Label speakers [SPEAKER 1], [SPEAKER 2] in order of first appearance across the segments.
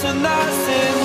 [SPEAKER 1] so nice and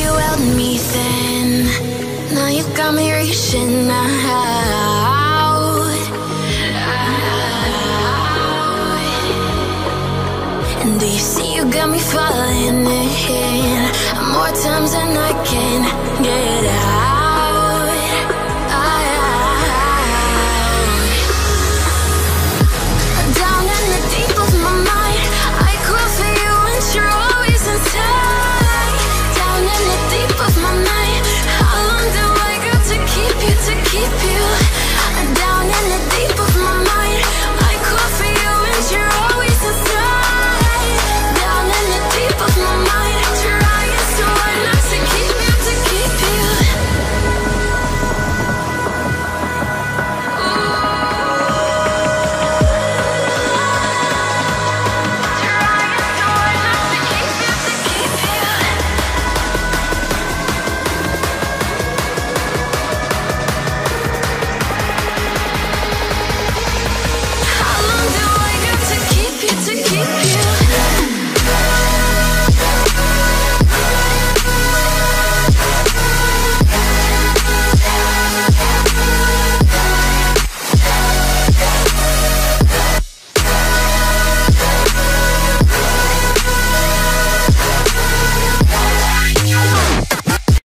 [SPEAKER 1] you
[SPEAKER 2] held me then. Now you got me reaching out. And do you see you got me falling in? More times than I can. to keep